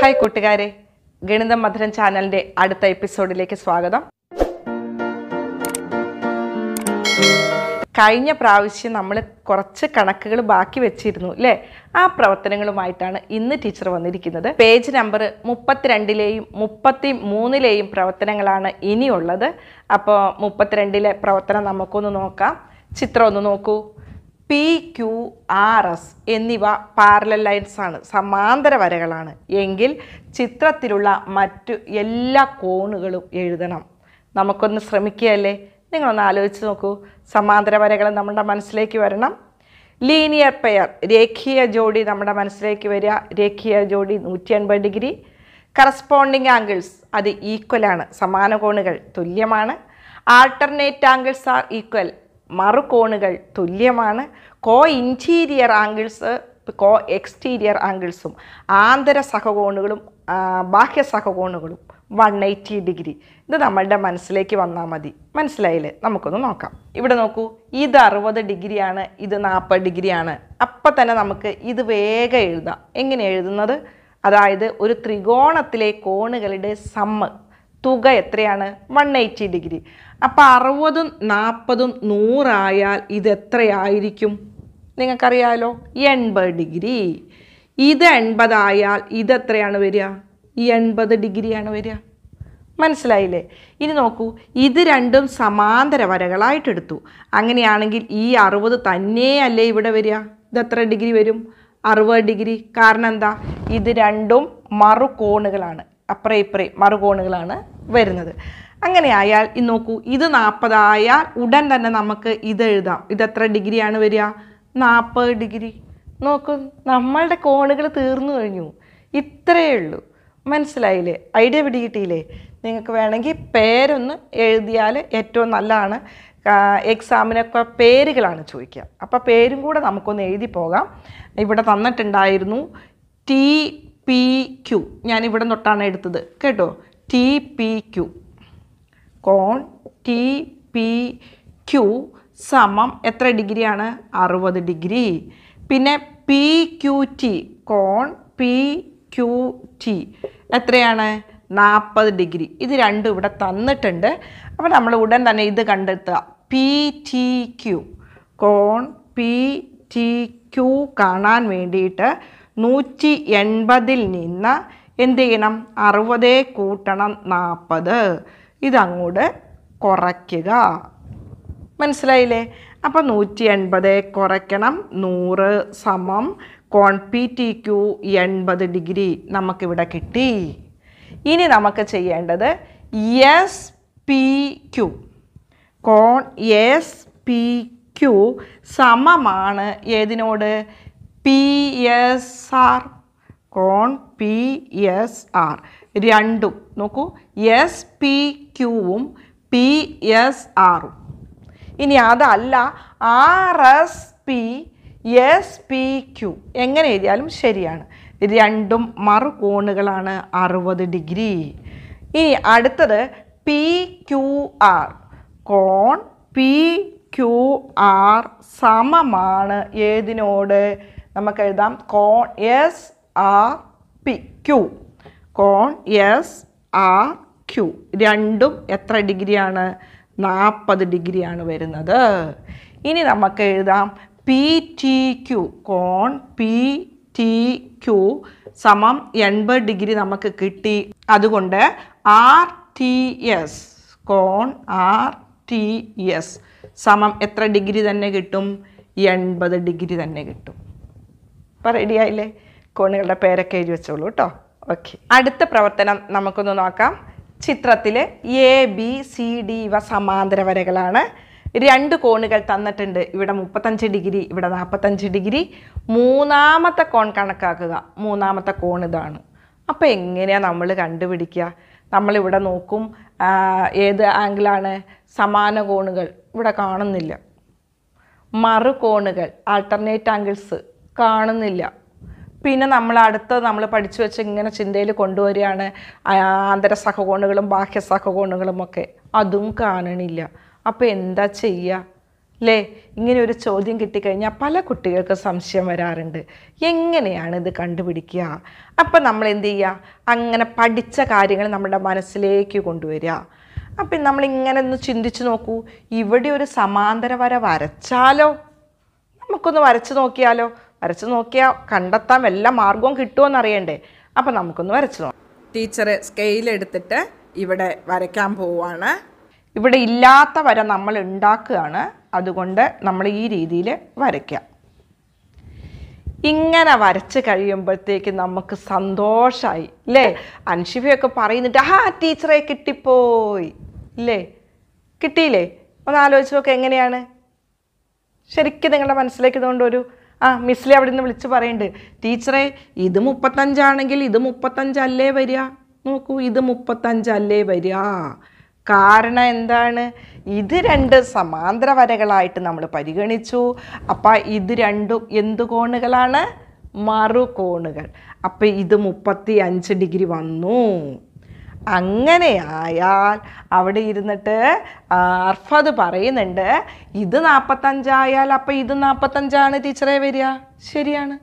Hi കൂട്ടുകാരെ. ഗണിതം മധുരം ചാനലിന്റെ അടുത്ത എപ്പിസോഡിലേക്ക് സ്വാഗതം. കഴിഞ്ഞ പ്രാവശ്യം നമ്മൾ കുറച്ച് കണക്കുകൾ ബാക്കി വെച്ചിരുന്നു അല്ലേ ആ പ്രവർത്തനങ്ങളുമായിട്ടാണ് ഇന്ന് ടീച്ചർ വന്നിരിക്കുന്നത്. പേജ് നമ്പർ മുപ്പത്തിരണ്ടിലെയും മുപ്പത്തി മൂന്നിലെയും പ്രവർത്തനങ്ങളാണ് ഇനിയുള്ളത്. അപ്പോൾ മുപ്പത്തിരണ്ടിലെ പ്രവർത്തനം നമുക്കൊന്ന് നോക്കാം. ചിത്രം ഒന്ന് നോക്കൂ. പി ക്യു ആർ എസ് എന്നിവ പാരലൽ ലൈൻസ് ആണ് സമാന്തര വരകളാണ്. എങ്കിൽ ചിത്രത്തിലുള്ള മറ്റു എല്ലാ കോണുകളും എഴുതണം. നമുക്കൊന്ന് ശ്രമിക്കുകയല്ലേ? നിങ്ങളൊന്ന് ആലോചിച്ച് നോക്കൂ. സമാന്തര വരകൾ നമ്മുടെ മനസ്സിലേക്ക് വരണം. ലീനിയർ പെയർ രേഖീയ ജോഡി നമ്മുടെ മനസ്സിലേക്ക് വരിക. രേഖീയ ജോഡി നൂറ്റി അൻപത് ഡിഗ്രി. കറസ്പോണ്ടിങ് ആംഗിൾസ് അത് ഈക്വലാണ് സമാന കോണുകൾ തുല്യമാണ്. ആൾട്ടർനേറ്റ് ആംഗിൾസ് ആർ ഈക്വൽ മറുകോണുകൾ തുല്യമാണ്. Co interior angles co exterior ആംഗിൾസും ആന്തര സഹകോണുകളും ബാഹ്യ സഹകോണുകളും വൺ എയ്റ്റി ഡിഗ്രി ഇത് നമ്മളുടെ മനസ്സിലേക്ക് വന്നാൽ മതി. മനസ്സിലായില്ലേ? നമുക്കൊന്ന് നോക്കാം. ഇവിടെ നോക്കൂ. ഇത് അറുപത് ഡിഗ്രിയാണ് ഇത് നാൽപ്പത് ഡിഗ്രിയാണ് അപ്പം തന്നെ നമുക്ക് ഇത് വേഗം എഴുതാം. എങ്ങനെ എഴുതുന്നത്? അതായത് ഒരു ത്രികോണത്തിലെ കോണുകളുടെ സമ്മ് തുക എത്രയാണ്? വൺ എയ്റ്റി ഡിഗ്രി അപ്പോൾ അറുപതും നാൽപ്പതും നൂറായാൽ ഇത് എത്രയായിരിക്കും? നിങ്ങൾക്കറിയാലോ? എൺപത് ഡിഗ്രി. ഇത് എൺപതായാൽ ഇതെത്രയാണ് വരിക? എൺപത് ഡിഗ്രിയാണ് വരിക. മനസ്സിലായില്ലേ? ഇനി നോക്കൂ ഇത് രണ്ടും സമാന്തര വരകളായിട്ടെടുത്തു അങ്ങനെയാണെങ്കിൽ ഈ അറുപത് തന്നെയല്ലേ ഇവിടെ വരിക? ഇതെത്ര ഡിഗ്രി വരും? അറുപത് ഡിഗ്രി. കാരണം എന്താ? ഇത് രണ്ടും മറുകോണുകളാണ്. അപ്പുറേ ഇപ്പുറേ മറുകോണുകളാണ് വരുന്നത്. അങ്ങനെ ആയാൽ ഇത് നോക്കൂ ഇത് നാൽപ്പതായാൽ ഉടൻ തന്നെ നമുക്ക് ഇത് എഴുതാം. ഇത് എത്ര ഡിഗ്രിയാണ് വരിക? നാൽപ്പത് ഡിഗ്രി. നോക്കൂ നമ്മളുടെ കോണുകൾ തീർന്നു കഴിഞ്ഞു. ഇത്രയേ ഉള്ളൂ. മനസ്സിലായില്ലേ? ഐഡിയ പിടികിട്ടിയില്ലേ? നിങ്ങൾക്ക് വേണമെങ്കിൽ പേരൊന്ന് എഴുതിയാൽ ഏറ്റവും നല്ലതാണ്. എക്സാമിനൊക്കെ പേരുകളാണ് ചോദിക്കുക. അപ്പോൾ പേരും കൂടെ നമുക്കൊന്ന് എഴുതി പോകാം. ഇവിടെ തന്നിട്ടുണ്ടായിരുന്നു ടി പി ക്യു ഞാൻ ഇവിടെ തൊട്ടാണ് എടുത്തത്. കേട്ടോ? ടി പി ക്യു കോൺ ടി പി ക്യു സമം എത്ര ഡിഗ്രിയാണ്? അറുപത് ഡിഗ്രി. പിന്നെ പി ക്യു ടി കോൺ പി ക്യു ടി എത്രയാണ്? നാൽപ്പത് ഡിഗ്രി. ഇത് രണ്ടും ഇവിടെ തന്നിട്ടുണ്ട്. അപ്പോൾ നമ്മൾ ഉടൻ തന്നെ ഇത് കണ്ടെത്തുക. പി ടി ക്യു കോൺ പി ടി ക്യു കാണാൻ വേണ്ടിയിട്ട് നൂറ്റി എൺപതിൽ നിന്ന് എന്ത് ചെയ്യണം അറുപത് കൂട്ടണം നാൽപ്പത്. ഇതങ്ങോട്ട് കുറയ്ക്കുക. മനസ്സിലായില്ലേ? അപ്പോൾ നൂറ്റി എൺപത് കുറയ്ക്കണം. നൂറ് സമം കോൺ പി ടി ക്യു എൺപത് ഡിഗ്രി നമുക്കിവിടെ കിട്ടി. ഇനി നമുക്ക് ചെയ്യേണ്ടത് എസ് പി ക്യു. കോൺ എസ് പി ക്യു സമമാണ്. ഏതിനോട്? പി എസ് ആർ കോൺ പി എസ് ആർ രണ്ടും. നോക്കൂ. എസ് പി ക്യൂവും പി എസ് ആറും ഇനി അതല്ല R S P S P Q എങ്ങനെ എഴുതിയാലും ശരിയാണ്. രണ്ടും മറുകോണുകളാണ്. അറുപത് ഡിഗ്രി. ഇനി അടുത്തത് പി ക്യു ആർ കോൺ പി ക്യു ആർ സമമാണ്. ഏതിനോട്? നമുക്ക് എഴുതാം. കോൺ എസ് ആർ പി ക്യു കോൺ എസ് ആർ ക്യു രണ്ടും എത്ര ഡിഗ്രിയാണ്? നാൽപ്പത് ഡിഗ്രിയാണ് വരുന്നത്. ഇനി നമുക്ക് എഴുതാം. പി ടി ക്യു കോൺ പി ടി ക്യു സമം എൺപത് ഡിഗ്രി നമുക്ക് കിട്ടി. അതുകൊണ്ട് ആർ ടി എസ് കോൺ ആർ ടി എസ് സമം എത്ര ഡിഗ്രി തന്നെ കിട്ടും? എൺപത് ഡിഗ്രി തന്നെ കിട്ടും. റെഡിയായില്ലേ കോണുകളുടെ പേരൊക്കെ എഴുതി വെച്ചോളൂ കേട്ടോ ഓക്കെ അടുത്ത പ്രവർത്തനം നമുക്കൊന്ന് നോക്കാം. ചിത്രത്തിൽ എ ബി സി ഡി ഇവ സമാന്തര വരകളാണ്. രണ്ട് കോണുകൾ തന്നിട്ടുണ്ട്. ഇവിടെ മുപ്പത്തഞ്ച് ഡിഗ്രി ഇവിടെ നാൽപ്പത്തഞ്ച് ഡിഗ്രി. മൂന്നാമത്തെ കോൺ കണക്കാക്കുക. മൂന്നാമത്തെ കോൺ ഇതാണ്. അപ്പോൾ എങ്ങനെയാണ് നമ്മൾ കണ്ടുപിടിക്കുക? നമ്മളിവിടെ നോക്കും ഏത് ആംഗിളാണ് സമാന കോണുകൾ? ഇവിടെ കാണുന്നില്ല. മറു കോണുകൾ ആൾട്ടർനേറ്റ് ആംഗിൾസ് കാണുന്നില്ല. പിന്നെ നമ്മൾ അടുത്ത് നമ്മൾ പഠിച്ചു വെച്ച് ഇങ്ങനെ ചിന്തയിൽ കൊണ്ടുവരികയാണ് ആന്തര സഹകോണുകളും ബാഹ്യ സഹകോണുകളും ഒക്കെ. അതും കാണണില്ല. അപ്പോൾ എന്താ ചെയ്യുക അല്ലേ ഇങ്ങനെ ഒരു ചോദ്യം കിട്ടിക്കഴിഞ്ഞാൽ പല കുട്ടികൾക്ക് സംശയം വരാറുണ്ട്. എങ്ങനെയാണ് ഇത് കണ്ടുപിടിക്കുക? അപ്പം നമ്മൾ എന്ത് ചെയ്യുക അങ്ങനെ പഠിച്ച കാര്യങ്ങൾ നമ്മുടെ മനസ്സിലേക്ക് കൊണ്ടുവരിക. അപ്പം നമ്മളിങ്ങനെ ഒന്ന് ചിന്തിച്ചു നോക്കൂ. ഇവിടെ ഒരു സമാന്തര വര വരച്ചാലോ? നമുക്കൊന്ന് വരച്ച് നോക്കിയാലോ? വരച്ച് നോക്കിയാൽ കണ്ടെത്താൻ എല്ലാ മാർഗവും കിട്ടുമോ അറിയണ്ടേ? അപ്പം നമുക്കൊന്ന് വരച്ച് നോക്കാം. ടീച്ചർ സ്കെയിൽ എടുത്തിട്ട് ഇവിടെ വരയ്ക്കാൻ പോവുകയാണ് ഇവിടെ ഇല്ലാത്ത വര നമ്മൾ ഉണ്ടാക്കുകയാണ് അതുകൊണ്ട് നമ്മൾ ഈ രീതിയിൽ വരയ്ക്കാം. ഇങ്ങനെ വരച്ച് കഴിയുമ്പോഴത്തേക്ക് നമുക്ക് സന്തോഷമായി അല്ലേ അൻഷിഫയൊക്കെ പറയുന്നിട്ട് ആ ടീച്ചറെ കിട്ടിപ്പോയി. ഇല്ലേ കിട്ടിയില്ലേ? ഒന്ന് ആലോചിച്ച് നോക്കുക എങ്ങനെയാണ്? ശരിക്കും നിങ്ങളുടെ മനസ്സിലേക്ക് ഇതുകൊണ്ട് ഒരു ആ മിസ്സിലെ അവിടെ നിന്ന് വിളിച്ച് പറയുന്നുണ്ട് ടീച്ചറെ ഇത് മുപ്പത്തഞ്ചാണെങ്കിൽ ഇത് മുപ്പത്തഞ്ചല്ലേ വരിക? നോക്കൂ ഇത് മുപ്പത്തഞ്ചല്ലേ വരിക. കാരണം എന്താണ്? ഇത് രണ്ട് സമാന്തര വരകളായിട്ട് നമ്മൾ പരിഗണിച്ചു. അപ്പം ഇത് രണ്ടും എന്ത് കോണുകളാണ്? മറുകോണുകൾ അപ്പം ഇത് മുപ്പത്തി അഞ്ച് ഡിഗ്രി വന്നു. അങ്ങനെ ആയാൽ അവിടെ ഇരുന്നിട്ട് അർഫത് പറയുന്നുണ്ട് ഇത് നാൽപ്പത്തഞ്ചായാൽ അപ്പം ഇത് നാൽപ്പത്തഞ്ചാണ് ടീച്ചറെ വരിക. ശരിയാണ്.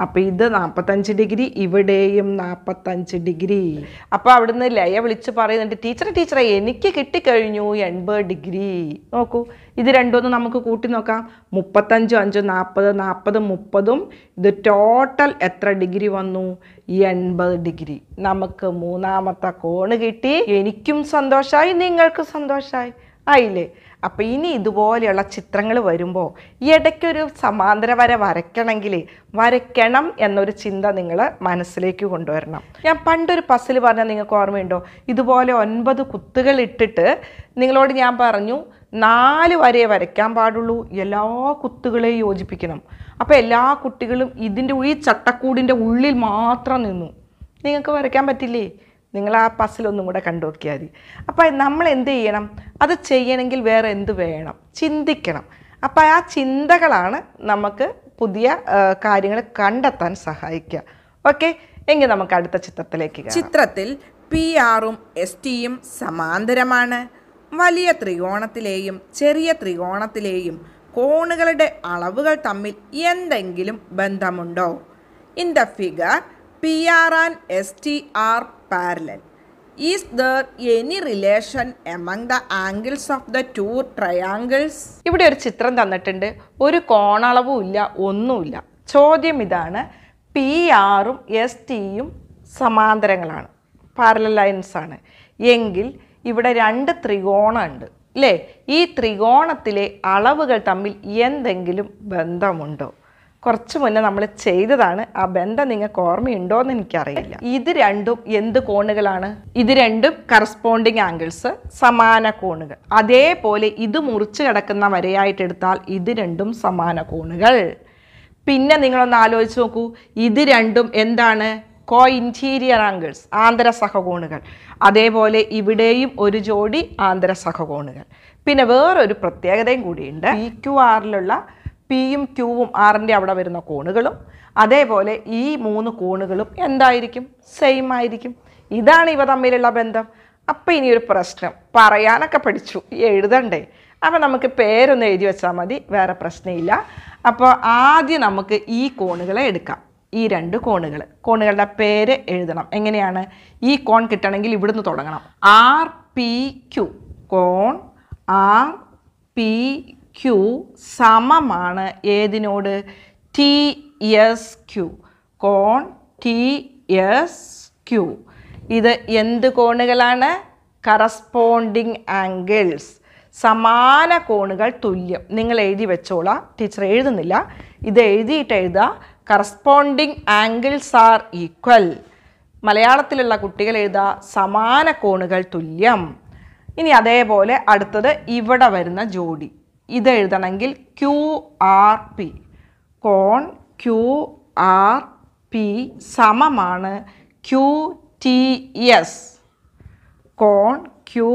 അപ്പം ഇത് നാൽപ്പത്തഞ്ച് ഡിഗ്രി ഇവിടെയും നാൽപ്പത്തഞ്ച് ഡിഗ്രി. അപ്പോൾ അവിടുന്ന് ലയ വിളിച്ച് പറയുന്നുണ്ട് ടീച്ചറെ ടീച്ചറെ എനിക്ക് കിട്ടിക്കഴിഞ്ഞു എൺപത് ഡിഗ്രി. നോക്കൂ ഇത് രണ്ടും നമുക്ക് കൂട്ടി നോക്കാം. മുപ്പത്തഞ്ചും അഞ്ചും നാൽപ്പത് നാൽപ്പത് മുപ്പതും ഇത് ടോട്ടൽ എത്ര ഡിഗ്രി വന്നു? എൺപത് ഡിഗ്രി. നമുക്ക് മൂന്നാമത്തെ കോണ് കിട്ടി. എനിക്കും സന്തോഷമായി നിങ്ങൾക്കും സന്തോഷമായി ആയില്ലേ? അപ്പം ഇനി ഇതുപോലെയുള്ള ചിത്രങ്ങൾ വരുമ്പോൾ ഇടയ്ക്കൊരു സമാന്തര വര വരയ്ക്കണമെങ്കിൽ വരയ്ക്കണം എന്നൊരു ചിന്ത നിങ്ങൾ മനസ്സിലേക്ക് കൊണ്ടുവരണം. ഞാൻ പണ്ടൊരു പസിൽ പറഞ്ഞാൽ നിങ്ങൾക്ക് ഓർമ്മയുണ്ടോ? ഇതുപോലെ ഒൻപത് കുത്തുകൾ ഇട്ടിട്ട് നിങ്ങളോട് ഞാൻ പറഞ്ഞു നാല് വരയെ വരയ്ക്കാൻ പാടുള്ളൂ എല്ലാ കുത്തുകളെയും യോജിപ്പിക്കണം. അപ്പോൾ എല്ലാ കുട്ടികളും ഇതിന്റെ ഈ ചട്ടക്കൂടിന്റെ ഉള്ളിൽ മാത്രം നിന്നു. നിങ്ങൾക്ക് വരയ്ക്കാൻ പറ്റില്ലേ? നിങ്ങൾ ആ പസിലൊന്നും കൂടെ കണ്ടു നോക്കിയാൽ മതി. അപ്പോൾ നമ്മൾ എന്ത് ചെയ്യണം? അത് ചെയ്യണമെങ്കിൽ വേറെ എന്ത് വേണം? ചിന്തിക്കണം. അപ്പോൾ ആ ചിന്തകളാണ് നമുക്ക് പുതിയ കാര്യങ്ങൾ കണ്ടെത്താൻ സഹായിക്കുക. ഓക്കെ? എങ്കിൽ നമുക്ക് അടുത്ത ചിത്രത്തിലേക്ക്. ചിത്രത്തിൽ പി ആറും എസ് ടിയും സമാന്തരമാണ്. വലിയ ത്രികോണത്തിലെയും ചെറിയ ത്രികോണത്തിലെയും കോണുകളുടെ അളവുകൾ തമ്മിൽ എന്തെങ്കിലും ബന്ധമുണ്ടോ? In the figure P R and S T are parallel is there any relation among the angles of the two triangles ഇവിടെ ഒരു ചിത്രം തന്നിട്ടുണ്ട്. ഒരു കോണളവും ഇല്ല ഒന്നുമില്ല. ചോദ്യം ഇതാണ്. പി ആറും എസ് ടിയും സമാന്തരങ്ങളാണ്. പാരലൽ ലൈൻസ് ആണ്. എങ്കിൽ ഇവിടെ രണ്ട് ത്രികോണമുണ്ട് അല്ലേ ഈ ത്രികോണത്തിലെ അളവുകൾ തമ്മിൽ എന്തെങ്കിലും ബന്ധമുണ്ടോ? കുറച്ച് മുന്നേ നമ്മൾ ചെയ്തതാണ്. ആ ബന്ധം നിങ്ങൾക്ക് ഓർമ്മയുണ്ടോ എന്ന് എനിക്കറിയില്ല. ഇത് രണ്ടും എന്ത് കോണുകളാണ്? ഇത് രണ്ടും കറസ്പോണ്ടിങ് ആംഗിൾസ് സമാന കോണുകൾ. അതേപോലെ ഇത് മുറിച്ച് കിടക്കുന്ന വരയായിട്ട് എടുത്താൽ ഇത് രണ്ടും സമാന കോണുകൾ. പിന്നെ നിങ്ങളൊന്ന് ആലോചിച്ച് നോക്കൂ. ഇത് രണ്ടും എന്താണ്? കോ ഇന്റീരിയർ ആംഗിൾസ് ആന്തര സഹകോണുകൾ അതേപോലെ ഇവിടെയും ഒരു ജോഡി ആന്തര സഹകോണുകൾ പിന്നെ വേറൊരു പ്രത്യേകതയും കൂടിയുണ്ട്. പി ക്യു ആറിലുള്ള പിയും ക്യൂവും ആറിന്റെ അവിടെ വരുന്ന കോണുകളും അതേപോലെ ഈ മൂന്ന് കോണുകളും എന്തായിരിക്കും? സെയിം ആയിരിക്കും. ഇതാണ് ഇവ തമ്മിലുള്ള ബന്ധം. അപ്പം ഇനി ഒരു പ്രശ്നം. പറയാനൊക്കെ പഠിച്ചു. എഴുതണ്ടേ. അപ്പം നമുക്ക് പേരൊന്ന് എഴുതി വെച്ചാൽ മതി. വേറെ പ്രശ്നമില്ല. അപ്പോൾ ആദ്യം നമുക്ക് ഈ കോണുകളെ എടുക്കാം. ഈ രണ്ട് കോണുകൾ കോണുകളുടെ പേര് എഴുതണം. എങ്ങനെയാണ്? ഈ കോൺ കിട്ടണമെങ്കിൽ ഇവിടുന്ന് തുടങ്ങണം. ആർ പി ക്യു കോൺ ആർ പി ക്യു സമമാണ് ഏതിനോട്? ടി എസ് ക്യു കോൺ ടി എസ് ക്യു ഇത് എന്ത് കോണുകളാണ്? കറസ്പോണ്ടിങ് ആംഗിൾസ് സമാന കോണുകൾ തുല്യം. നിങ്ങൾ എഴുതി വെച്ചോളാം. ടീച്ചർ എഴുതുന്നില്ല. ഇത് എഴുതിയിട്ട് എഴുതുക കറസ്പോണ്ടിങ് ആംഗിൾസ് ആർ ഈക്വൽ മലയാളത്തിലുള്ള കുട്ടികൾ എഴുതുക സമാന കോണുകൾ തുല്യം. ഇനി അതേപോലെ അടുത്തത് ഇവിടെ വരുന്ന ജോഡി. ഇത് എഴുതണമെങ്കിൽ ക്യു ആർ പി കോൺ ക്യു ആർ പി സമമാണ് ക്യു ടി എസ് കോൺ ക്യു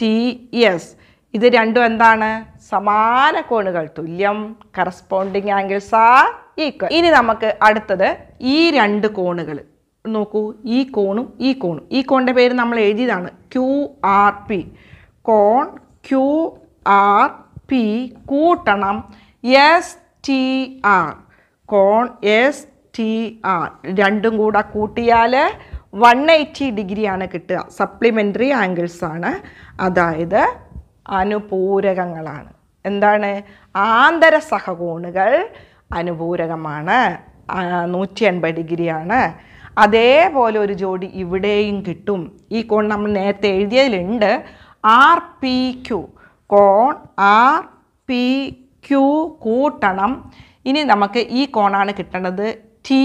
ടി എസ് ഇത് രണ്ടും എന്താണ്? സമാന കോണുകൾ തുല്യം കറസ്പോണ്ടിങ് ആംഗിൾസ് ആ ഈക്വൽ ഇനി നമുക്ക് അടുത്തത് ഈ രണ്ട് കോണുകൾ. നോക്കൂ ഈ കോണും ഈ കോണും. ഈ കോണിന്റെ പേര് നമ്മൾ എഴുതിയതാണ് ക്യു ആർ പി കോൺ ക്യു ആർ പി കൂട്ടണം എസ് ടി ആർ കോൺ എസ് ടി ആർ രണ്ടും കൂടെ കൂട്ടിയാൽ വൺ എയ്റ്റി ഡിഗ്രിയാണ് കിട്ടുക. സപ്ലിമെന്ററി ആംഗിൾസ് ആണ്. അതായത് അനുപൂരകങ്ങളാണ്. എന്താണ്? ആന്തര സഹകോണുകൾ അനുപൂരകമാണ്. നൂറ്റി എൺപത് ഡിഗ്രിയാണ്. അതേപോലെ ഒരു ജോഡി ഇവിടെയും കിട്ടും. ഈ കോൺ നമ്മൾ നേരത്തെ എഴുതിയതിലുണ്ട്. ആർ പി ക്യു കോൺ ആർ പി ക്യു കൂട്ടണം. ഇനി നമുക്ക് ഈ കോണാണ് കിട്ടേണ്ടത് ടി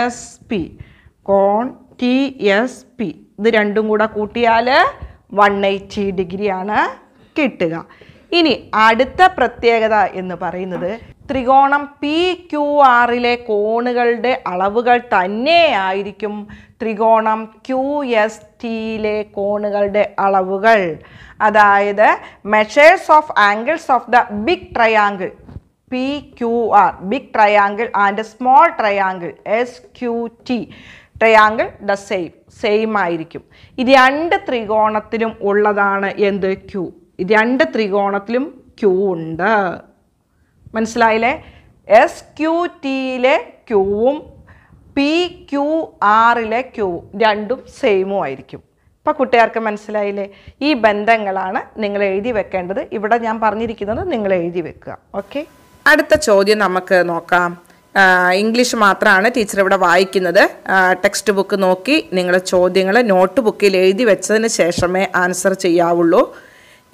എസ് പി. കോൺ ടി എസ് പി. ഇത് രണ്ടും കൂടെ കൂട്ടിയാൽ വൺ എയ്റ്റി ഡിഗ്രിയാണ് കിട്ടുക. ഇനി അടുത്ത പ്രത്യേകത എന്ന് പറയുന്നത് ത്രികോണം പി ക്യു ആറിലെ കോണുകളുടെ അളവുകൾ തന്നെയായിരിക്കും ത്രികോണം ക്യു എസ് ടിയിലെ കോണുകളുടെ അളവുകൾ. അതായത് measures of angles of the big triangle P Q R big triangle and small triangle S Q T triangle the same same ആയിരിക്കും. ഇത് രണ്ട് ത്രികോണത്തിലും ഉള്ളതാണ് എന്ത് ക്യൂ രണ്ട് ത്രികോണത്തിലും ക്യൂ ഉണ്ട്. മനസ്സിലായില്ലേ? എസ് ക്യു ടിയിലെ ക്യൂവും പി ക്യു ആറിലെ ക്യൂവും രണ്ടും സെയിമും ആയിരിക്കും. ഇപ്പം കുട്ടികാർക്ക് മനസ്സിലായില്ലേ? ഈ ബന്ധങ്ങളാണ് നിങ്ങൾ എഴുതി വെക്കേണ്ടത്. ഇവിടെ ഞാൻ പറഞ്ഞിരിക്കുന്നത് നിങ്ങൾ എഴുതി വെക്കുക. ഓക്കെ അടുത്ത ചോദ്യം നമുക്ക് നോക്കാം. ഇംഗ്ലീഷ് മാത്രമാണ് ടീച്ചർ ഇവിടെ വായിക്കുന്നത്. ടെക്സ്റ്റ് ബുക്ക് നോക്കി നിങ്ങൾ ചോദ്യങ്ങൾ നോട്ട് ബുക്കിൽ എഴുതി വെച്ചതിന് ശേഷമേ answer ചെയ്യാവുള്ളൂ.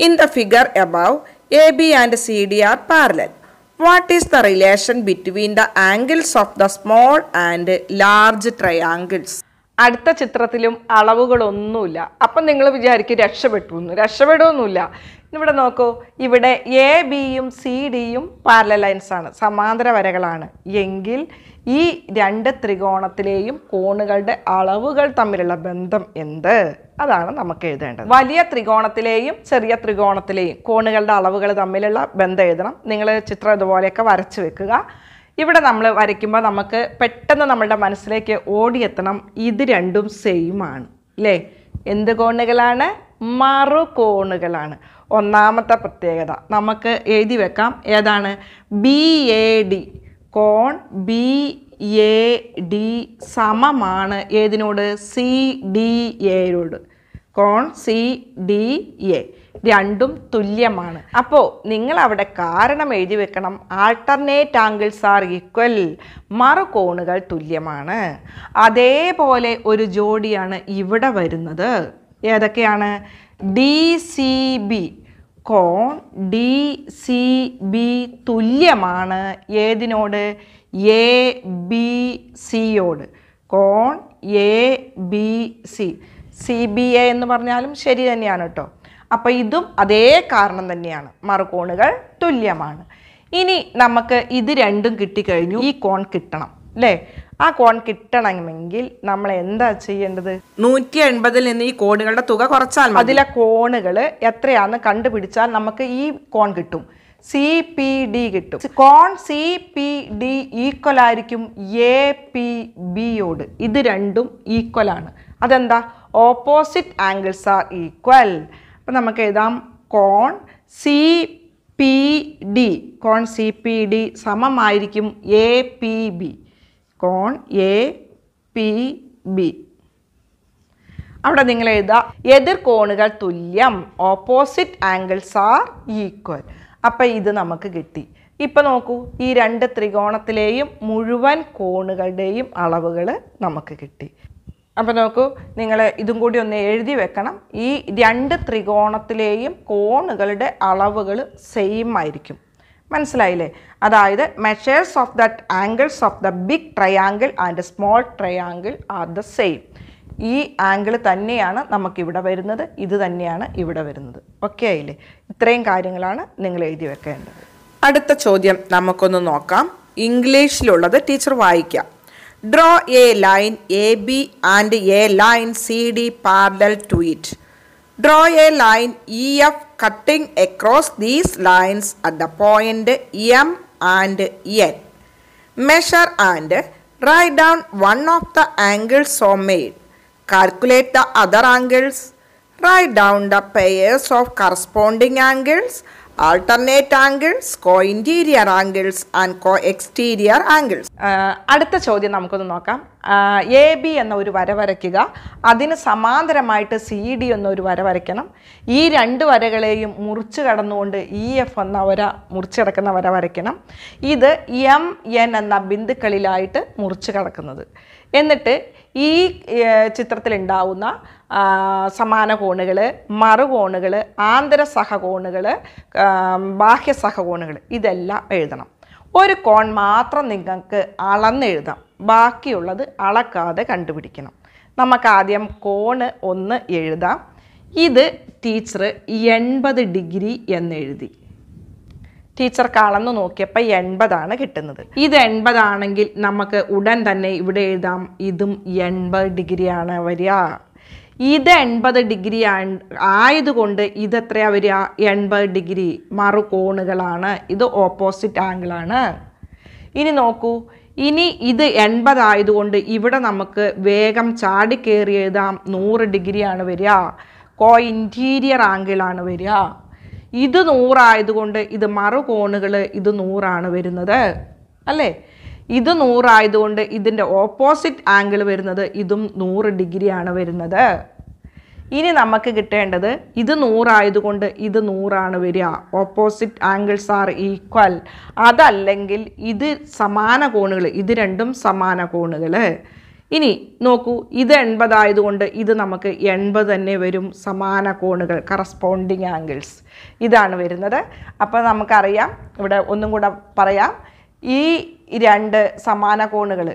In the figure above A B and C D are parallel what is the relation between the angles of the small and large triangles അടുത്ത ചിത്രത്തിലും അളവുകളൊന്നുമില്ല. അപ്പം നിങ്ങൾ വിചാരിക്കും രക്ഷപ്പെട്ടു എന്ന്. രക്ഷപ്പെടുമൊന്നുമില്ല ഇവിടെ നോക്കൂ. ഇവിടെ എ ബിയും സി ഡിയും പാരല ലൈൻസ് ആണ്. സമാന്തര വരകളാണ്. എങ്കിൽ ഈ രണ്ട് ത്രികോണത്തിലെയും കോണുകളുടെ അളവുകൾ തമ്മിലുള്ള ബന്ധം എന്ത്? അതാണ് നമുക്ക് എഴുതേണ്ടത്. വലിയ ത്രികോണത്തിലെയും ചെറിയ ത്രികോണത്തിലെയും കോണുകളുടെ അളവുകൾ തമ്മിലുള്ള ബന്ധം എഴുതണം. നിങ്ങൾ ചിത്രം ഇതുപോലെയൊക്കെ വരച്ച് വെക്കുക. ഇവിടെ നമ്മൾ വരയ്ക്കുമ്പോൾ നമുക്ക് പെട്ടെന്ന് നമ്മളുടെ മനസ്സിലേക്ക് ഓടിയെത്തണം. ഇത് രണ്ടും ആണ് അല്ലേ എന്ത് കോണുകളാണ്? മറു കോണുകളാണ് ഒന്നാമത്തെ പ്രത്യേകത നമുക്ക് എഴുതി വെക്കാം. ഏതാണ്? ബി എ ഡി കോൺ ബി എ ഡി സമമാണ്. ഏതിനോട്? സി ഡി എയോട് കോൺ സി ഡി എ. രണ്ടും തുല്യമാണ്. അപ്പോൾ നിങ്ങൾ അവിടെ കാരണം എഴുതി വെക്കണം. ആൾട്ടർനേറ്റ് ആംഗിൾസ് ആർ ഈക്വൽ മറു കോണുകൾ തുല്യമാണ്. അതേപോലെ ഒരു ജോഡിയാണ് ഇവിടെ വരുന്നത്. ഏതൊക്കെയാണ്? ഡി സി ബി കോൺ ഡി സി ബി തുല്യമാണ്. ഏതിനോട്? എ ബി സിയോട് കോൺ A B C C B A എന്ന് പറഞ്ഞാലും ശരി തന്നെയാണ് കേട്ടോ. അപ്പോൾ ഇതും അതേ കാരണം തന്നെയാണ്. മറുകോണുകൾ തുല്യമാണ്. ഇനി നമുക്ക് ഇത് രണ്ടും കിട്ടിക്കഴിഞ്ഞു ഈ കോൺ കിട്ടണം അല്ലേ? ആ കോൺ കിട്ടണമെങ്കിൽ നമ്മൾ എന്താ ചെയ്യേണ്ടത്? നൂറ്റി എൺപതിൽ നിന്ന് ഈ കോണുകളുടെ തുക കുറച്ചാൽ അതിലെ കോണുകൾ എത്രയാന്ന് കണ്ടുപിടിച്ചാൽ നമുക്ക് ഈ കോൺ കിട്ടും. സി പി ഡി കിട്ടും. കോൺ സി പി ഡി ഈക്വൽ ആയിരിക്കും എ പി ബിയോട് ഇത് രണ്ടും ഈക്വൽ ആണ്. അതെന്താ? ഓപ്പോസിറ്റ് ആംഗിൾസ് ആർ ഈക്വൽ അപ്പം നമുക്ക് എഴുതാം കോൺ സി പി ഡി കോൺ സി പി ഡി സമമായിരിക്കും എ പി ബി കോൺ എ പി ബി അവിടെ നിങ്ങൾ എഴുതുക എതിർ കോണുകൾ തുല്യം ഓപ്പോസിറ്റ് ആംഗിൾസ് ആർ ഈക്വൽ അപ്പം ഇത് നമുക്ക് കിട്ടി. ഇപ്പം നോക്കൂ ഈ രണ്ട് ത്രികോണത്തിലെയും മുഴുവൻ കോണുകളുടെയും അളവുകൾ നമുക്ക് കിട്ടി. അപ്പം നോക്കൂ നിങ്ങൾ ഇതും കൂടി ഒന്ന് എഴുതി വെക്കണം. ഈ രണ്ട് ത്രികോണത്തിലെയും കോണുകളുടെ അളവുകൾ സെയിം ആയിരിക്കും. മനസ്സിലായില്ലേ? അതായത് measures of that angles of the big triangle and small triangle are the same ഈ ആംഗിൾ തന്നെയാണ് നമുക്കിവിടെ വരുന്നത് ഇത് തന്നെയാണ് ഇവിടെ വരുന്നത്. ഓക്കെ ആയില്ലേ? ഇത്രയും കാര്യങ്ങളാണ് നിങ്ങൾ എഴുതി വെക്കേണ്ടത്. അടുത്ത ചോദ്യം നമുക്കൊന്ന് നോക്കാം. ഇംഗ്ലീഷിലുള്ളത് ടീച്ചർ വായിക്കാം. Draw a line AB and a line CD parallel to it. Draw a line EF cutting across these lines at the point M and N. Measure and write down one of the angles so made. Calculate the other angles. Write down the pairs of corresponding angles alternate angles, co-interior angles and co-exterior angles. അടുത്ത ചോദ്യം നമുക്കൊന്ന് നോക്കാം A B എന്ന ഒരു വര വരയ്ക്കുക. അതിന് സമാന്തരമായിട്ട് C D എന്നൊരു വര വരയ്ക്കണം. ഈ രണ്ട് വരകളെയും മുറിച്ച് കടന്നുകൊണ്ട് ഇ എഫ് എന്ന വര മുറിച്ച് കിടക്കുന്ന വര വരയ്ക്കണം. ഇത് എം എൻ എന്ന ബിന്ദുക്കളിലായിട്ട് മുറിച്ച് കിടക്കുന്നത്. എന്നിട്ട് ഈ ചിത്രത്തിലുണ്ടാവുന്ന സമാന കോണുകൾ മറുകോണുകൾ ആന്തര സഹകോണുകൾ ബാഹ്യ സഹകോണുകൾ ഇതെല്ലാം എഴുതണം. ഒരു കോൺ മാത്രം നിങ്ങൾക്ക് അളന്നെഴുതാം. ബാക്കിയുള്ളത് അളക്കാതെ കണ്ടുപിടിക്കണം. നമുക്കാദ്യം കോണ് ഒന്ന് എഴുതാം. ഇത് ടീച്ചർ എൺപത് ഡിഗ്രി എന്നെഴുതി ടീച്ചർ അളന്ന് നോക്കിയപ്പോൾ എൺപതാണ് കിട്ടുന്നത്. ഇത് എൺപതാണെങ്കിൽ നമുക്ക് ഉടൻ തന്നെ ഇവിടെ എഴുതാം. ഇതും എൺപത് ഡിഗ്രിയാണ് വരിക. ഇത് എൺപത് ഡിഗ്രി ആയതുകൊണ്ട് ഇത് എത്രയാ വരിക? എൺപത് ഡിഗ്രി. മറുകോണുകളാണ് ഇത് ഓപ്പോസിറ്റ് ആംഗിളാണ്. ഇനി നോക്കൂ. ഇനി ഇത് എൺപതായതുകൊണ്ട് ഇവിടെ നമുക്ക് വേഗം ചാടിക്കേറി എഴുതാം. നൂറ് ഡിഗ്രിയാണ് വരിക. കോ ഇന്റീരിയർ ആംഗിളാണ് വരിക. ഇത് നൂറായതുകൊണ്ട് ഇത് മറുകോണുകൾ ഇത് നൂറാണ് വരുന്നത്. അല്ലേ? ഇത് നൂറായതുകൊണ്ട് ഇതിന്റെ ഓപ്പോസിറ്റ് ആംഗിൾ വരുന്നത് ഇതും നൂറ് ഡിഗ്രിയാണ് വരുന്നത്. ഇനി നമുക്ക് കിട്ടേണ്ടത് ഇത് നൂറായതുകൊണ്ട് ഇത് നൂറാണ് വരിക. ഓപ്പോസിറ്റ് ആംഗിൾസ് ആർ ഈക്വൽ അതല്ലെങ്കിൽ ഇത് സമാന കോണുകൾ ഇത് രണ്ടും സമാന കോണുകൾ ഇനി നോക്കൂ ഇത് എൺപതായതുകൊണ്ട് ഇത് നമുക്ക് എൺപത് തന്നെ വരും സമാന കോണുകൾ കറസ്പോണ്ടിങ് ആംഗിൾസ് ഇതാണ് വരുന്നത്. അപ്പോൾ നമുക്കറിയാം ഇവിടെ ഒന്നും കൂടെ പറയാം. ഈ രണ്ട് സമാന കോണുകൾ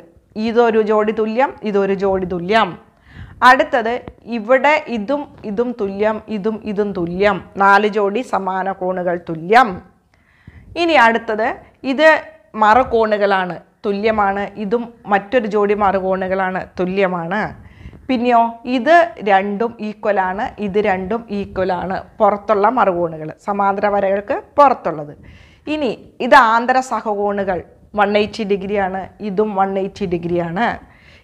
ഇതൊരു ജോഡി തുല്യം ഇതൊരു ജോഡി തുല്യം. അടുത്തത് ഇവിടെ ഇതും ഇതും തുല്യം ഇതും ഇതും തുല്യം. നാല് ജോഡി സമാന കോണുകൾ തുല്യം. ഇനി അടുത്തത് ഇത് മറുകോണുകളാണ് തുല്യമാണ്. ഇതും മറ്റൊരു ജോഡി മറുകോണുകളാണ് തുല്യമാണ്. പിന്നെയോ ഇത് രണ്ടും ഈക്വലാണ് ഇത് രണ്ടും ഈക്വലാണ് പുറത്തുള്ള മറുകോണുകൾ സമാന്തര വരകൾക്ക് പുറത്തുള്ളത്. ഇനി ഇത് ആന്തര സഹകോണുകൾ വൺ എയ്റ്റി ഡിഗ്രിയാണ് ഇതും വൺ എയ്റ്റി ഡിഗ്രിയാണ്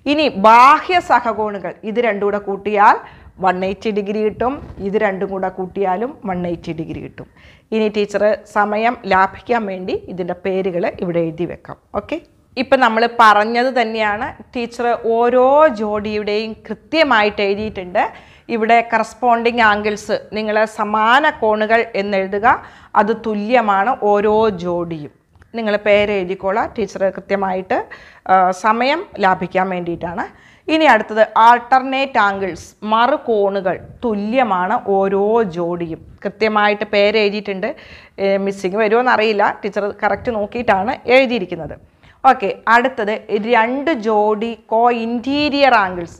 ഇനി ബാഹ്യ സഹകോണുകൾ. ഇത് രണ്ടും കൂടെ കൂട്ടിയാൽ വൺ എയ്റ്റി ഡിഗ്രി കിട്ടും. ഇത് രണ്ടും കൂടെ കൂട്ടിയാലും വൺ എയ്റ്റി ഡിഗ്രി കിട്ടും. ഇനി ടീച്ചർ സമയം ലാഭിക്കാൻ വേണ്ടി ഇതിന്റെ പേരുകൾ ഇവിടെ എഴുതി വെക്കാം. ഓക്കെ ഇപ്പം നമ്മൾ പറഞ്ഞത് തന്നെയാണ് ടീച്ചർ ഓരോ ജോഡിയുടെയും കൃത്യമായിട്ട് എഴുതിയിട്ടുണ്ട്. ഇവിടെ കറസ്പോണ്ടിങ് ആംഗിൾസ് നിങ്ങൾ സമാന കോണുകൾ എന്നെഴുതുക. അത് തുല്യമാണ് ഓരോ ജോഡിയും. നിങ്ങൾ പേര് എഴുതിക്കോളാം. ടീച്ചർ കൃത്യമായിട്ട് സമയം ലാഭിക്കാൻ വേണ്ടിയിട്ടാണ്. ഇനി അടുത്തത് ആൾട്ടർനേറ്റ് ആംഗിൾസ് മറുകോണുകൾ തുല്യമാണ് ഓരോ ജോഡിയും. കൃത്യമായിട്ട് പേര് എഴുതിയിട്ടുണ്ട്. മിസ്സിങ് വരുമോ എന്നറിയില്ല ടീച്ചർ കറക്റ്റ് നോക്കിയിട്ടാണ് എഴുതിയിരിക്കുന്നത്. ഓക്കെ അടുത്തത് രണ്ട് ജോഡി കോ ഇന്റീരിയർ ആംഗിൾസ്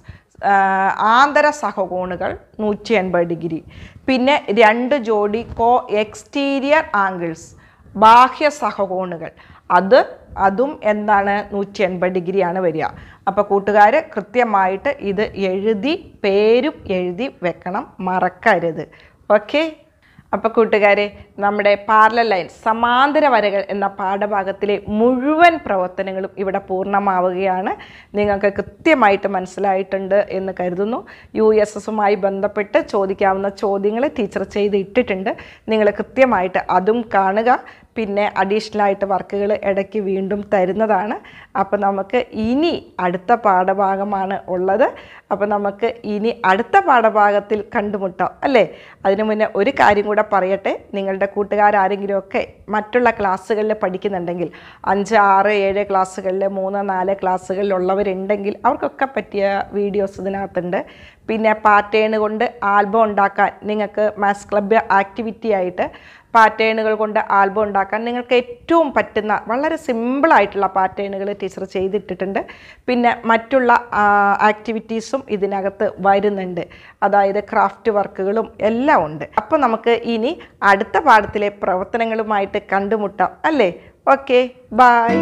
ആന്തര സഹകോണുകൾ നൂറ്റി എൺപത് ഡിഗ്രി. പിന്നെ രണ്ട് ജോഡി കോ എക്സ്റ്റീരിയർ ആംഗിൾസ് ബാഹ്യ സഹകോണുകൾ. അത് അതും എന്താണ് നൂറ്റി എൺപത് ഡിഗ്രിയാണ് വരിക. അപ്പോൾ കൂട്ടുകാർ കൃത്യമായിട്ട് ഇത് എഴുതി പേരും എഴുതി വെക്കണം. മറക്കരുത്. ഓക്കെ? അപ്പോൾ കൂട്ടുകാരെ നമ്മുടെ പാരലൽ ലൈൻ സമാന്തര വരകൾ എന്ന പാഠഭാഗത്തിലെ മുഴുവൻ പ്രവർത്തനങ്ങളും ഇവിടെ പൂർണമാവുകയാണ്. നിങ്ങൾക്ക് കൃത്യമായിട്ട് മനസ്സിലായിട്ടുണ്ട് എന്ന് കരുതുന്നു. യു എസ് എസുമായി ബന്ധപ്പെട്ട് ചോദിക്കാവുന്ന ചോദ്യങ്ങൾ ടീച്ചർ ചെയ്ത് ഇട്ടിട്ടുണ്ട്. നിങ്ങൾ കൃത്യമായിട്ട് അതും കാണുക. പിന്നെ അഡീഷണലായിട്ട് വർക്കുകൾ ഇടയ്ക്ക് വീണ്ടും തരുന്നതാണ്. അപ്പോൾ നമുക്ക് ഇനി അടുത്ത പാഠഭാഗമാണ് ഉള്ളത്. അപ്പോൾ നമുക്ക് ഇനി അടുത്ത പാഠഭാഗത്തിൽ കണ്ടുമുട്ടാം അല്ലേ? അതിനു മുന്നേ ഒരു കാര്യം കൂടെ പറയട്ടെ. നിങ്ങളുടെ കൂട്ടുകാരാരെങ്കിലുമൊക്കെ മറ്റുള്ള ക്ലാസ്സുകളിൽ പഠിക്കുന്നുണ്ടെങ്കിൽ അഞ്ച് ആറ് ഏഴ് ക്ലാസ്സുകളിൽ മൂന്ന് നാല് ക്ലാസ്സുകളിലുള്ളവരുണ്ടെങ്കിൽ അവർക്കൊക്കെ പറ്റിയ വീഡിയോസ് ഇതിനകത്തുണ്ട്. പിന്നെ പാറ്റേൺ കൊണ്ട് ആൽബം ഉണ്ടാക്കാൻ നിങ്ങൾക്ക് മാസ് ക്ലബ്ബ് ആക്ടിവിറ്റി ആയിട്ട് പാറ്റേണുകൾ കൊണ്ട് ആൽബം ഉണ്ടാക്കാൻ നിങ്ങൾക്ക് ഏറ്റവും പറ്റുന്ന വളരെ സിമ്പിളായിട്ടുള്ള പാറ്റേണുകൾ ടീച്ചർ ചെയ്തിട്ടിട്ടുണ്ട്. പിന്നെ മറ്റുള്ള ആക്ടിവിറ്റീസും ഇതിനകത്ത് വരുന്നുണ്ട്. അതായത് ക്രാഫ്റ്റ് വർക്കുകളും എല്ലാം ഉണ്ട്. അപ്പോൾ നമുക്ക് ഇനി അടുത്ത പാഠത്തിലെ പ്രവർത്തനങ്ങളുമായിട്ട് കണ്ടുമുട്ടാം. അല്ലേ? Okay bye